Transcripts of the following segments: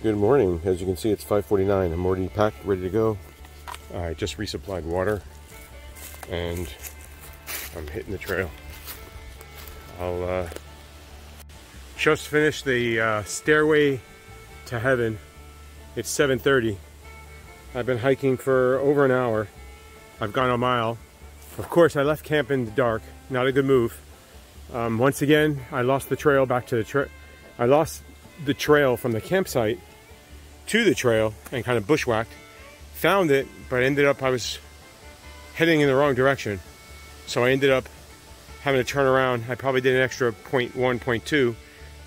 Good morning. As you can see, it's 5:49. I'm already packed, ready to go. I just resupplied water, and I'm hitting the trail. I'll uh, just finished the uh, stairway to heaven. It's 7:30. I've been hiking for over an hour. I've gone a mile. Of course, I left camp in the dark. Not a good move. Um, once again, I lost the trail back to the trail. I lost the trail from the campsite to the trail and kind of bushwhacked. Found it, but ended up I was heading in the wrong direction. So I ended up having to turn around. I probably did an extra 0.1, 0.2.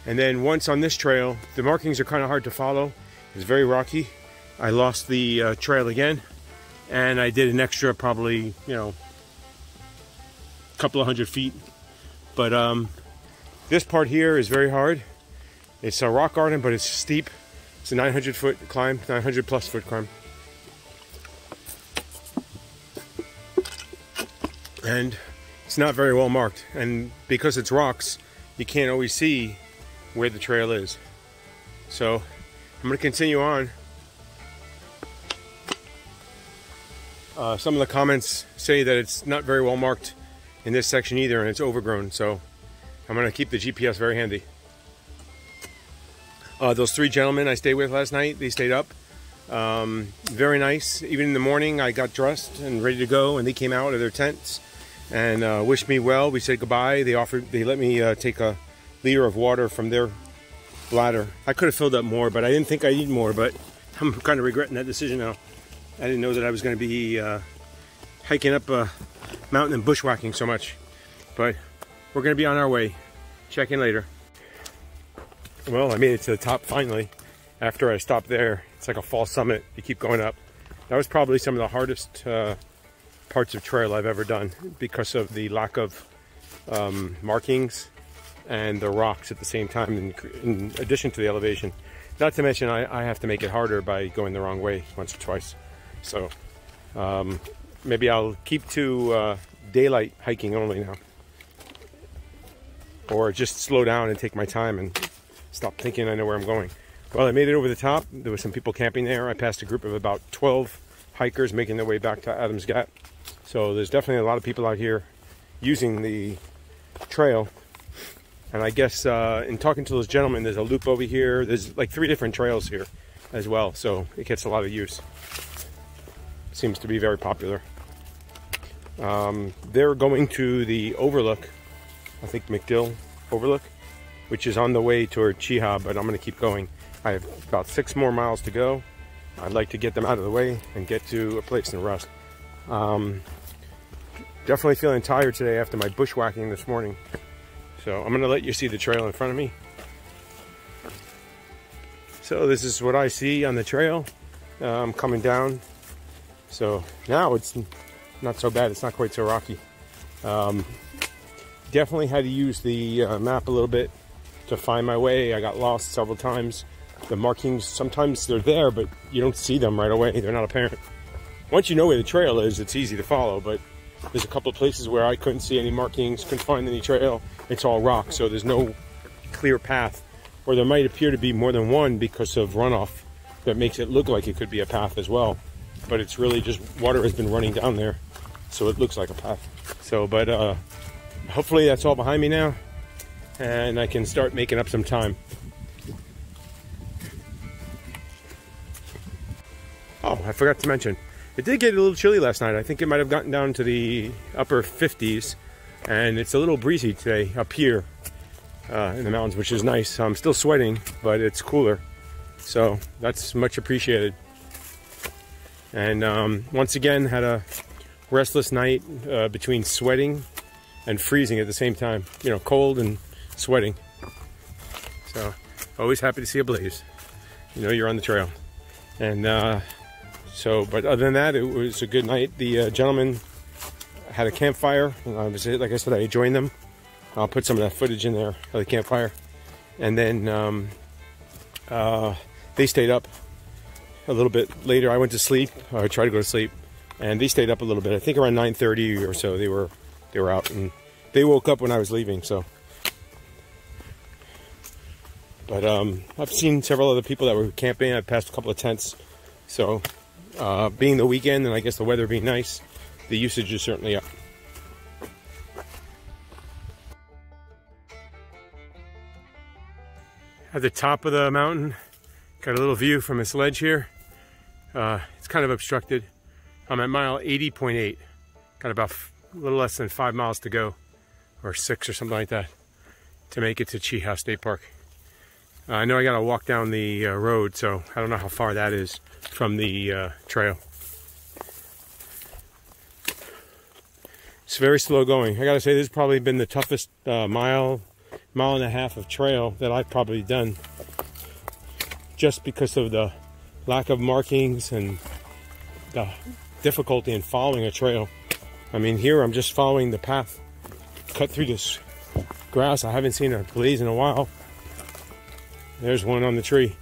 And then once on this trail, the markings are kind of hard to follow. It's very rocky. I lost the uh, trail again. And I did an extra probably, you know, a couple of hundred feet. But um, this part here is very hard. It's a rock garden, but it's steep. It's a 900 foot climb, 900 plus foot climb. And it's not very well marked. And because it's rocks, you can't always see where the trail is. So I'm to continue on. Uh, some of the comments say that it's not very well marked in this section either and it's overgrown. So I'm going to keep the GPS very handy. Uh, those three gentlemen I stayed with last night, they stayed up. Um, very nice. Even in the morning, I got dressed and ready to go, and they came out of their tents and uh, wished me well. We said goodbye. They offered, they let me uh, take a liter of water from their bladder. I could have filled up more, but I didn't think I need more. But I'm kind of regretting that decision now. I didn't know that I was going to be uh, hiking up a mountain and bushwhacking so much. But we're going to be on our way. Check in later. Well, I made it to the top finally. After I stopped there, it's like a fall summit. You keep going up. That was probably some of the hardest uh, parts of trail I've ever done because of the lack of um, markings and the rocks at the same time in, in, addition to the elevation. Not to mention I, I, have to make it harder by going the wrong way once or twice. So um, maybe I'll keep to uh, daylight hiking only now. Or just slow down and take my time and stop thinking I know where I'm going. Well, I made it over the top. There was some people camping there. I passed a group of about 12 hikers making their way back to Adams Gap. So there's definitely a lot of people out here using the trail. And I guess uh, in talking to those gentlemen, there's a loop over here. There's like three different trails here as well. So it gets a lot of use. Seems to be very popular. Um, they're going to the overlook. I think McDill Overlook which is on the way toward Cheaha, but I'm going to keep going. I have about six more miles to go. I'd like to get them out of the way and get to a place in rest. Um, definitely feeling tired today after my bushwhacking this morning. So I'm going to let you see the trail in front of me. So this is what I see on the trail. Um, coming down. So now it's not so bad. It's not quite so rocky. Um, definitely had to use the uh, map a little bit to find my way. I got lost several times. The markings, sometimes they're there, but you don't see them right away. They're not apparent. Once you know where the trail is, it's easy to follow, but there's a couple of places where I couldn't see any markings, couldn't find any trail. It's all rock, so there's no clear path. Or there might appear to be more than one because of runoff that makes it look like it could be a path as well. But it's really just water has been running down there, so it looks like a path. So, but uh, hopefully that's all behind me now and I can start making up some time. Oh, I forgot to mention, it did get a little chilly last night. I think it might have gotten down to the upper 50s, and it's a little breezy today up here uh, in the mountains, which is nice. I'm still sweating, but it's cooler, so that's much appreciated. And um, once again, had a restless night uh, between sweating and freezing at the same time. You know, cold and sweating. So always happy to see a blaze. You know you're on the trail. And uh, so, but other than that, it was a good night. The uh, gentleman had a campfire. I was, like I said, I joined them. I'll put some of that footage in there of the campfire. And then um, uh, they stayed up a little bit later. I went to sleep. I tried to go to sleep, and they stayed up a little bit. I think around 9:30 or so. They were they were out, and they woke up when I was leaving. So But um, I've seen several other people that were camping. I passed a couple of tents. So uh, being the weekend and I guess the weather being nice, the usage is certainly up. At the top of the mountain, got a little view from this ledge here. Uh, it's kind of obstructed. I'm at mile 80.8. Got about a little less than five miles to go, or six or something like that, to make it to Cheaha State Park. Uh, I know I got to walk down the uh, road, so I don't know how far that is from the uh, trail. It's very slow going. I gotta say, this has probably been the toughest uh, mile, mile and a half of trail that I've probably done. Just because of the lack of markings and the difficulty in following a trail. I mean, here I'm just following the path cut through this grass. I haven't seen a blaze in a while. There's one on the tree.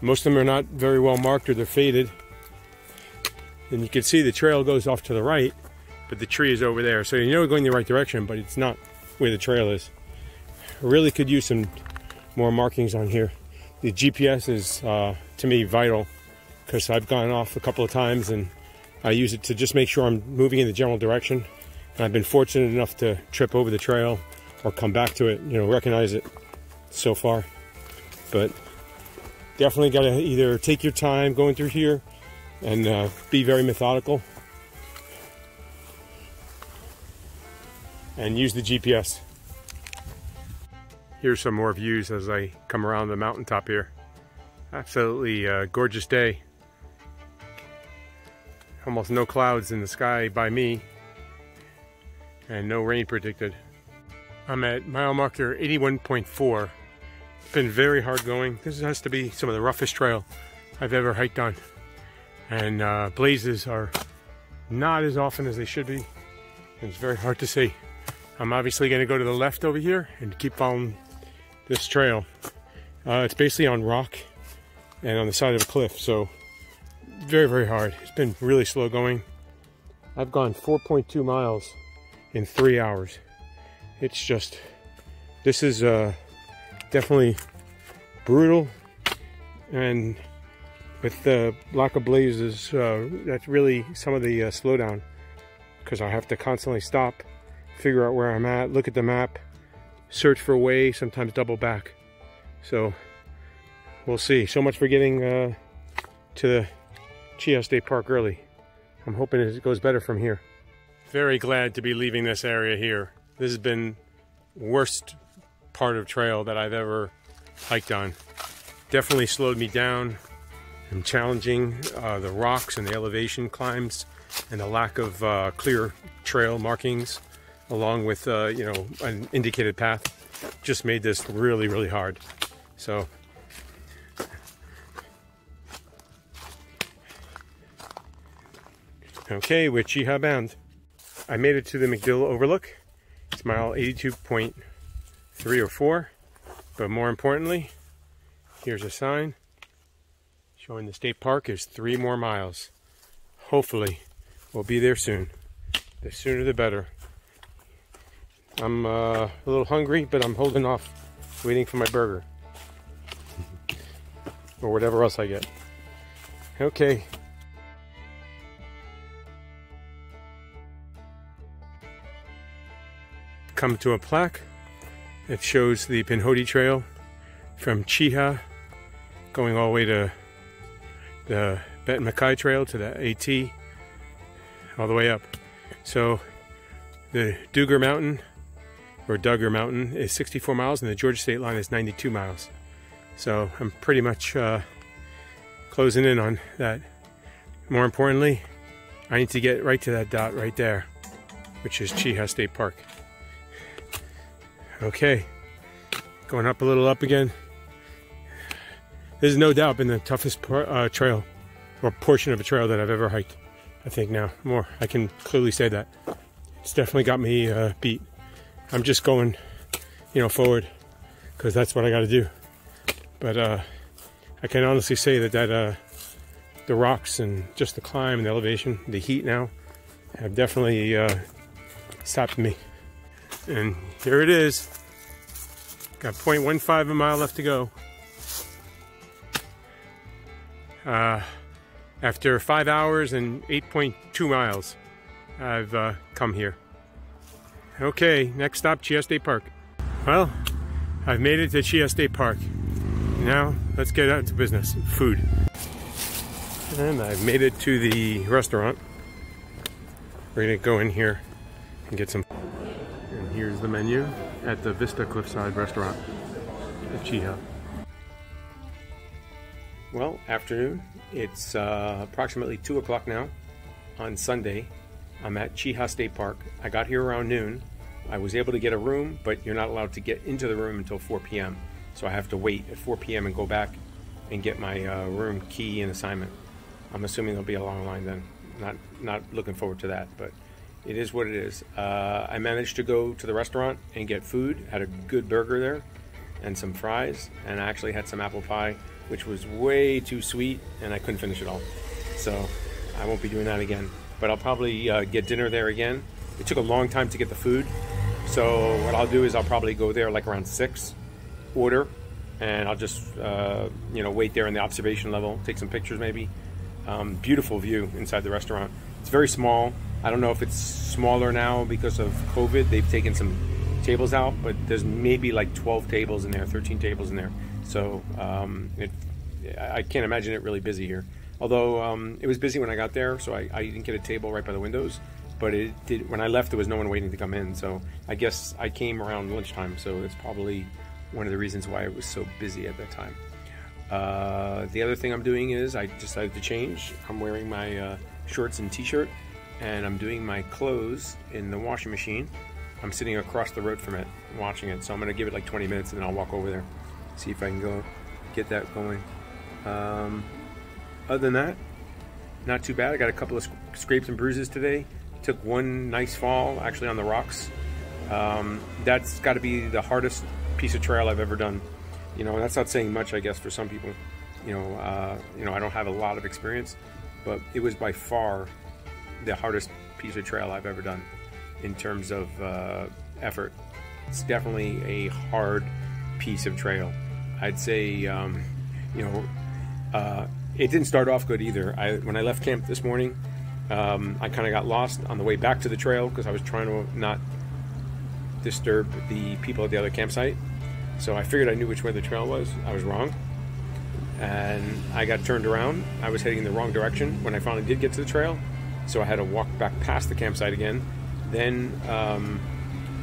Most of them are not very well marked or they're faded. And you can see the trail goes off to the right but the tree is over there. So you know going the right direction, but it's not where the trail is. I really could use some more markings on here. The GPS is, uh, to me, vital because I've gone off a couple of times and I use it to just make sure I'm moving in the general direction. And I've been fortunate enough to trip over the trail or come back to it, you know, recognize it so far. But definitely got to either take your time going through here and uh, be very methodical and use the GPS. Here's some more views as I come around the mountaintop here. Absolutely uh, gorgeous day. Almost no clouds in the sky by me and no rain predicted. I'm at mile marker 81.4. Been very hard going. This has to be some of the roughest trail I've ever hiked on. And uh, blazes are not as often as they should be. It's very hard to see. I'm obviously going to go to the left over here and keep following this trail. Uh, it's basically on rock and on the side of a cliff, so very, very hard. It's been really slow going. I've gone 4.2 miles in three hours. It's just, this is uh, definitely brutal and with the lack of blazes, uh, that's really some of the uh, slowdown because I have to constantly stop figure out where I'm at, look at the map, search for a way, sometimes double back. So we'll see. So much for getting uh, to the Cheaha State Park early. I'm hoping it goes better from here. Very glad to be leaving this area here. This has been worst part of trail that I've ever hiked on. Definitely slowed me down and challenging uh, the rocks and the elevation climbs and the lack of uh, clear trail markings along with uh, you know an indicated path just made this really really hard. So okay Cheaha bound I made it to the McDill Overlook. It's mile 82.3 or 4 but more importantly here's a sign showing the state park is three more miles hopefully we'll be there soon the sooner the better I'm uh, a little hungry, but I'm holding off, waiting for my burger. or whatever else I get. Okay. Come to a plaque that shows the Pinhoti Trail from Cheaha going all the way to the Bet MacKaye Trail to the AT all the way up. So the Dugger Mountain or Dugger Mountain is 64 miles and the Georgia state line is 92 miles. So I'm pretty much uh, closing in on that. More importantly, I need to get right to that dot right there, which is Cheaha State Park. Okay, going up a little up again. This has no doubt been the toughest uh, trail or portion of a trail that I've ever hiked. I think now more. I can clearly say that. It's definitely got me uh, beat. I'm just going, you know, forward because that's what I got to do. But uh, I can honestly say that that uh, the rocks and just the climb and the elevation, the heat now, have definitely uh, stopped me. And here it is. Got 0.15 a mile left to go. Uh, after five hours and 8.2 miles, I've uh, come here. Okay, next stop, Cheaha State Park. Well, I've made it to Cheaha State Park. Now, let's get out to business, food. And I've made it to the restaurant. We're gonna go in here and get some. Here's the menu at the Vista Cliffside restaurant at Cheaha. Well, afternoon. It's uh, approximately 2 o'clock now on Sunday. I'm at Cheaha State Park. I got here around noon. I was able to get a room, but you're not allowed to get into the room until 4 p.m. So I have to wait at 4 p.m. and go back and get my uh, room key and assignment. I'm assuming there'll be a long line then. Not not looking forward to that, but it is what it is. Uh, I managed to go to the restaurant and get food. Had a good burger there and some fries, and I actually had some apple pie, which was way too sweet, and I couldn't finish it all. So I won't be doing that again. But I'll probably uh, get dinner there again. It took a long time to get the food, so what I'll do is I'll probably go there like around six, order, and I'll just uh, you know wait there in the observation level, take some pictures maybe. Um, beautiful view inside the restaurant. It's very small. I don't know if it's smaller now because of COVID. They've taken some tables out, but there's maybe like 12 tables in there, 13 tables in there. So um, it, I can't imagine it really busy here. Although um, it was busy when I got there, so I, I, didn't get a table right by the windows. But it did when I left, there was no one waiting to come in. So I guess I came around lunchtime. So it's probably one of the reasons why it was so busy at that time. Uh, the other thing I'm doing is I decided to change. I'm wearing my uh, shorts and t-shirt, and I'm doing my clothes in the washing machine. I'm sitting across the road from it, watching it. So I'm gonna give it like 20 minutes, and then I'll walk over there, see if I can go get that going. Um, other than that, not too bad. I got a couple of scrapes and bruises today. Took one nice fall actually on the rocks. Um, that's got to be the hardest piece of trail I've ever done. You know, that's not saying much, I guess, for some people. You know, uh, you know, I don't have a lot of experience, but it was by far the hardest piece of trail I've ever done in terms of uh, effort. It's definitely a hard piece of trail. I'd say, um, you know, uh, it didn't start off good either. I, when I left camp this morning, um, I kind of got lost on the way back to the trail because I was trying to not disturb the people at the other campsite. So I figured I knew which way the trail was. I was wrong. And I got turned around. I was heading in the wrong direction when I finally did get to the trail. So I had to walk back past the campsite again. Then, um,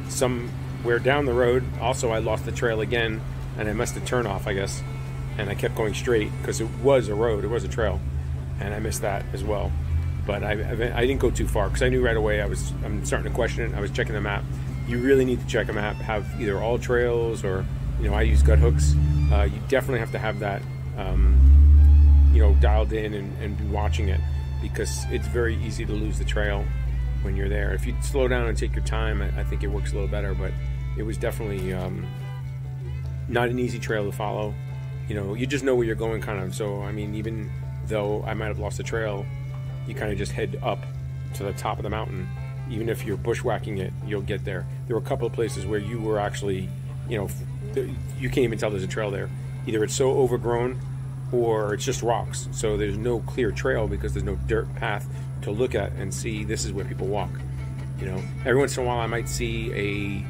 somewhere down the road, also I lost the trail again and I missed a turn off, I guess. And I kept going straight because it was a road, it was a trail. And I missed that as well. But I, I didn't go too far because I knew right away I was I'm starting to question it. I was checking the map. You really need to check a map, have either AllTrails or you know, I use Guthooks. Uh, you definitely have to have that, um, you know, dialed in and, and be watching it because it's very easy to lose the trail when you're there. If you slow down and take your time, I, think it works a little better. But it was definitely um, not an easy trail to follow. You know, you just know where you're going, kind of. So, I mean, even though I might have lost the trail, you kind of just head up to the top of the mountain. Even if you're bushwhacking it, you'll get there. There were a couple of places where you were actually, you know, you can't even tell there's a trail there. Either it's so overgrown or it's just rocks. So there's no clear trail because there's no dirt path to look at and see this is where people walk. You know, every once in a while I might see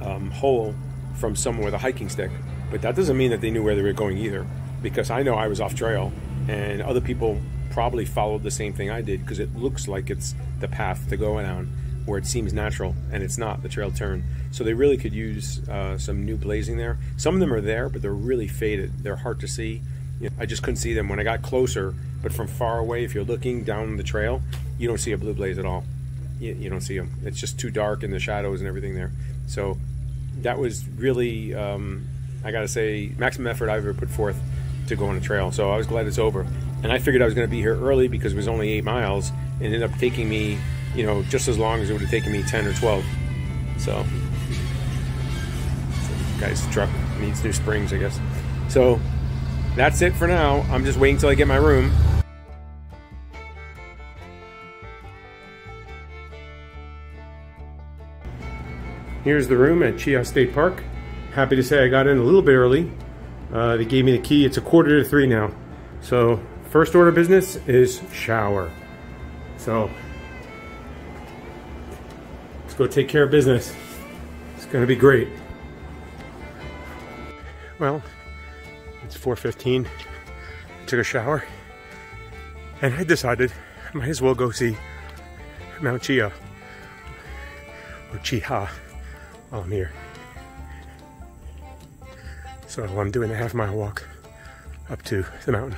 a um, hole from somewhere with a hiking stick, but that doesn't mean that they knew where they were going either. Because I know I was off trail, and other people probably followed the same thing I did because it looks like it's the path to go down where it seems natural and it's not the trail turn. So they really could use uh, some new blazing there. Some of them are there, but they're really faded. They're hard to see. You know, I just couldn't see them when I got closer. But from far away, if you're looking down the trail, you don't see a blue blaze at all. You, you don't see them. It's just too dark in the shadows and everything there. So that was really, um, I got to say, maximum effort I've ever put forth to go on a trail. So I was glad it's over. And I figured I was going to be here early because it was only eight miles. and ended up taking me you know, just as long as it would have taken me 10 or 12. So, so guy's truck needs new springs, I guess. So, that's it for now. I'm just waiting till I get my room. Here's the room at Cheaha State Park. Happy to say I got in a little bit early. Uh, they gave me the key. It's a quarter to three now. So first order of business is shower. So let's go take care of business. It's gonna be great. Well, it's 4.15. Took a shower and I decided I might as well go see Mount Cheaha or Cheaha while I'm here. So I'm doing a half mile walk up to the mountain.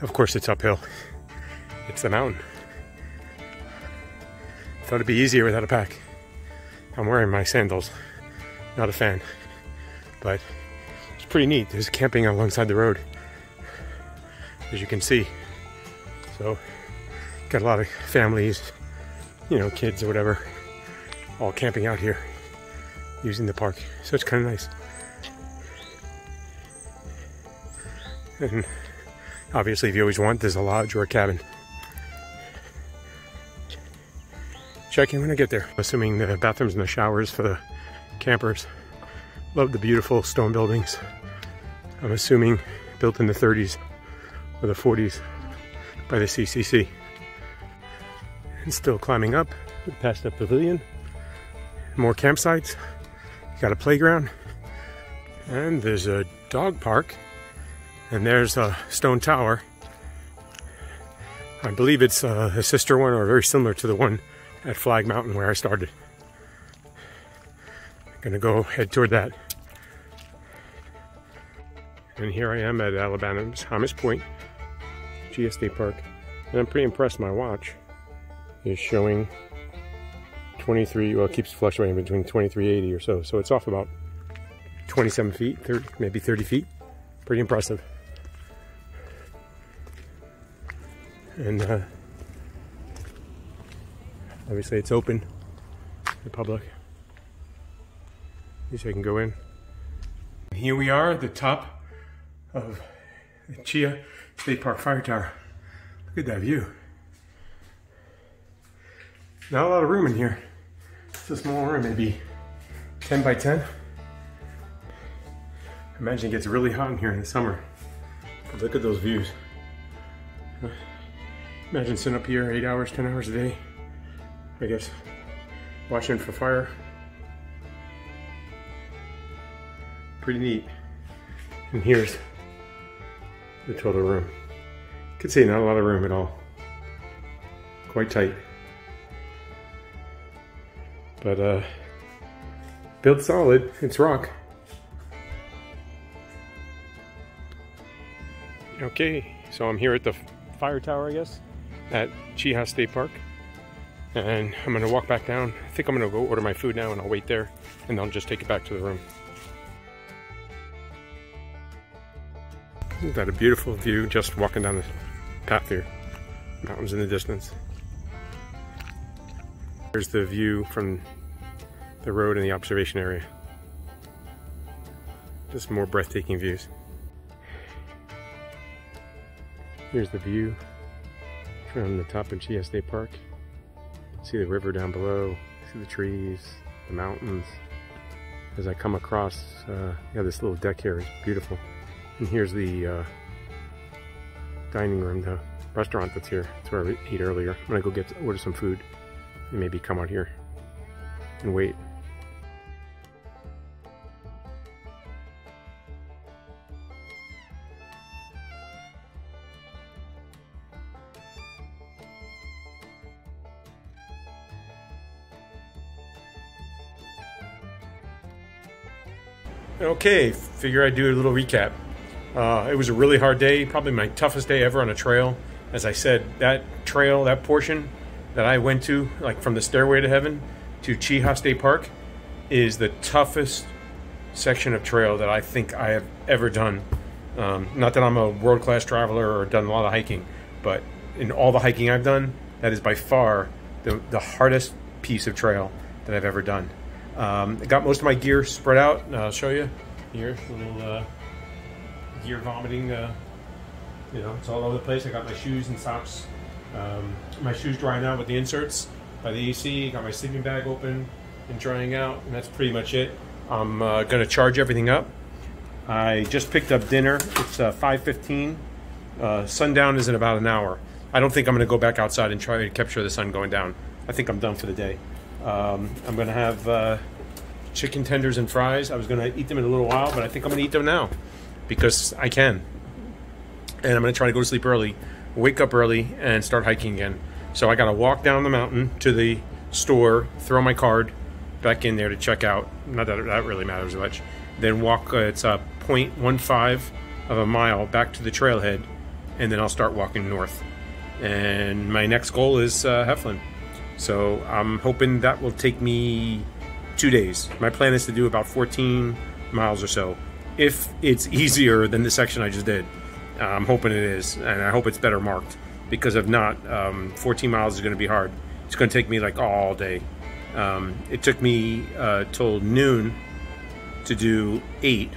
Of course, it's uphill. It's the mountain. Thought it'd be easier without a pack. I'm wearing my sandals. Not a fan, but it's pretty neat. There's camping alongside the road, as you can see. So, got a lot of families, you know, kids or whatever, all camping out here using the park. So it's kind of nice. And obviously, if you always want, there's a lodge or a cabin. Check in when I get there. Assuming the bathrooms and the showers for the campers. Love the beautiful stone buildings. I'm assuming built in the 30s or the 40s by the CCC. And still climbing up past the pavilion. More campsites. Got a playground. And there's a dog park. And there's a stone tower. I believe it's uh, a sister one or very similar to the one at Flagg Mountain where I started. I'm gonna go head toward that. And here I am at Alabama's Homage Point, State Park. And I'm pretty impressed my watch is showing 23, well, it keeps fluctuating between 2380 or so. So it's off about 27 feet, 30, maybe 30 feet. Pretty impressive. And uh, obviously it's open to the public. At least I can go in. Here we are at the top of Cheaha State Park Fire Tower. Look at that view. Not a lot of room in here. It's a small room, maybe 10 by 10. Imagine it gets really hot in here in the summer. But look at those views. Imagine sitting up here eight hours, 10 hours a day. I guess watching for fire. Pretty neat. And here's the total room. You can see not a lot of room at all. Quite tight. But uh, built solid. It's rock. Okay, so I'm here at the fire tower, I guess, at Cheaha State Park. And I'm gonna walk back down. I think I'm gonna go order my food now and I'll wait there and I'll just take it back to the room. Isn't that a beautiful view just walking down the path here? Mountains in the distance. Here's the view from the road and the observation area. Just more breathtaking views. Here's the view from the top of Cheaha State Park. See the river down below, see the trees, the mountains. As I come across, uh, yeah, this little deck here is beautiful. And here's the uh, dining room, the restaurant that's here. That's where I ate earlier. I'm gonna go get order some food and maybe come out here and wait. Okay, figure I'd do a little recap. Uh, it was a really hard day, probably my toughest day ever on a trail. As I said, that trail, that portion that I went to, like from the Stairway to Heaven to Cheaha State Park, is the toughest section of trail that I think I have ever done. Um, not that I'm a world class traveler or done a lot of hiking, but in all the hiking I've done, that is by far the, the hardest piece of trail that I've ever done. Um, I got most of my gear spread out. I'll show you here. A little uh, gear vomiting. Uh, you know, it's all over the place. I got my shoes and socks. Um, my shoes drying out with the inserts by the AC. Got my sleeping bag open and drying out, and that's pretty much it. I'm uh, to charge everything up I just picked up dinner. It's uh, 5.15. Uh, sundown is in about an hour. I don't think I'm going to go back outside and try to capture the sun going down. I think I'm done for the day. Um, I'm going to have uh, chicken tenders and fries. I was going to eat them in a little while, but I think I'm going to eat them now because I can. And I'm going to try to go to sleep early, wake up early, and start hiking again. So I got to walk down the mountain to the store, throw my card back in there to check out. Not that that really matters much. Then walk. Uh, it's a 0.15 of a mile back to the trailhead, and then I'll start walking north. And my next goal is uh, Heflin. So I'm hoping that will take me two days. My plan is to do about 14 miles or so. If it's easier than the section I just did, I'm hoping it is, and I hope it's better marked. Because if not, um, 14 miles is going to be hard. It's going to take me like all day. Um, it took me uh, till noon to do eight,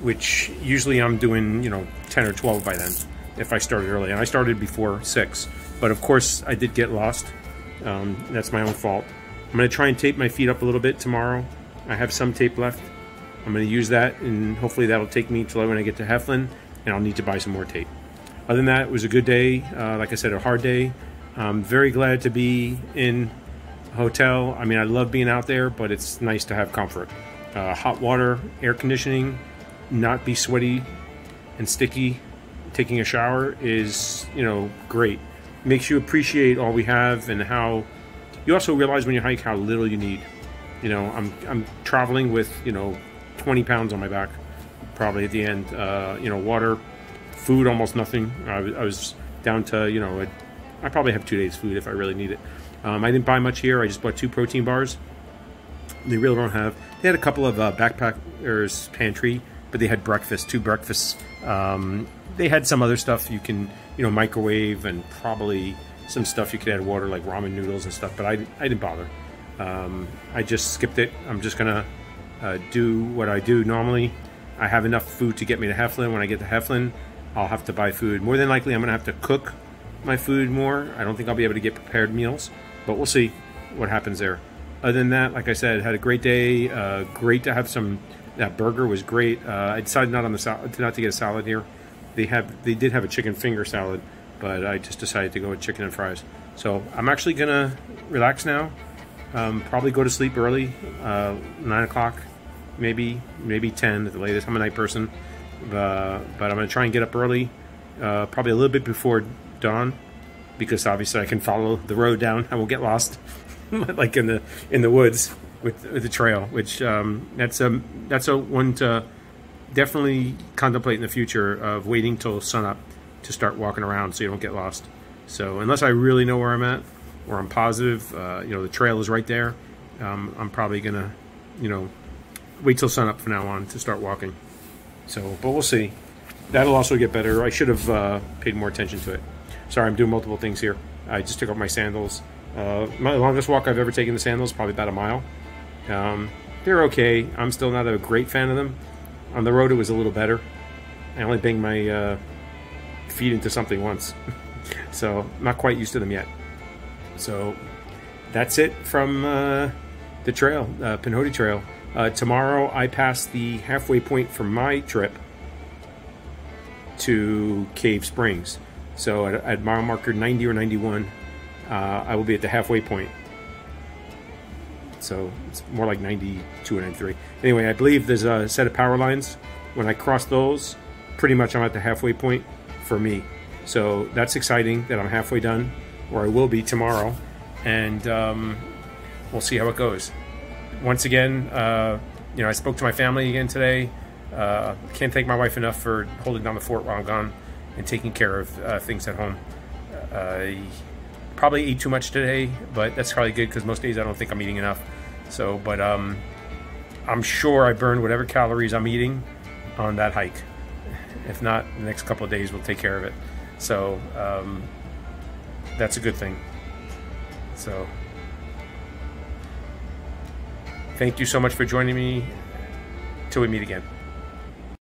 which usually I'm doing, you know, 10 or 12 by then if I started early. And I started before six, but of course I did get lost. Um, that's my own fault. I'm going to try and tape my feet up a little bit tomorrow. I have some tape left. I'm going to use that, and hopefully that'll take me till when I get to Heflin, and I'll need to buy some more tape. Other than that, it was a good day. Uh, like I said, a hard day. I'm very glad to be in a hotel. I mean, I love being out there, but it's nice to have comfort. Uh, hot water, air conditioning, not be sweaty and sticky. Taking a shower is, you know, great. Makes you appreciate all we have and how you also realize when you hike how little you need. You know, I'm I'm traveling with you know 20 pounds on my back, probably at the end. Uh, you know, water, food, almost nothing. I, I was down to you know, I probably have two days food if I really need it. Um, I didn't buy much here. I just bought two protein bars. They really don't have. They had a couple of uh, backpackers pantry, but they had breakfast, two breakfasts. Um, they had some other stuff you can you know microwave and probably some stuff you could add water like ramen noodles and stuff, but I, I didn't bother. Um, I just skipped it. I'm just gonna uh, do what I do normally. I have enough food to get me to Heflin. When I get to Heflin, I'll have to buy food. More than likely, I'm gonna have to cook my food more. I don't think I'll be able to get prepared meals, but we'll see what happens there. Other than that, like I said, had a great day. Uh, great to have some. That burger was great. Uh, I decided not on the salad, not to get a salad here. They have, they did have a chicken finger salad, but I just decided to go with chicken and fries. So I'm actually gonna relax now. Um, probably go to sleep early, uh, nine o'clock, maybe maybe ten at the latest. I'm a night person, uh, but I'm gonna try and get up early, uh, probably a little bit before dawn, because obviously I can follow the road down. I won't get lost, like in the in the woods with, with the trail. Which um, that's a that's a one to definitely contemplate in the future of waiting till sunup to start walking around so you don't get lost. So unless I really know where I'm at, or I'm positive, uh, you know, the trail is right there, um, I'm probably gonna, you know, wait till sunup from now on to start walking. So, but we'll see. That'll also get better. I should have uh, paid more attention to it. Sorry, I'm doing multiple things here. I just took off my sandals. Uh, my longest walk I've ever taken the sandals, probably about a mile. Um, they're okay. I'm still not a great fan of them. On the road, it was a little better. I only banged my uh, feet into something once. so not quite used to them yet. So that's it from uh, the trail, uh, Pinhoti Trail. Uh, tomorrow I pass the halfway point from my trip to Cave Springs. So at, at mile marker 90 or 91, uh, I will be at the halfway point. So it's more like 92 or 93. Anyway, I believe there's a set of power lines. When I cross those, pretty much I'm at the halfway point for me. So that's exciting that I'm halfway done, or I will be tomorrow, and um, we'll see how it goes. Once again, uh, you know, I spoke to my family again today. Uh, can't thank my wife enough for holding down the fort while I'm gone and taking care of uh, things at home. I probably ate too much today, but that's probably good because most days I don't think I'm eating enough. So, but um, I'm sure I burned whatever calories I'm eating on that hike. If not, the next couple of days we'll take care of it. So um, that's a good thing. So thank you so much for joining me. Till we meet again.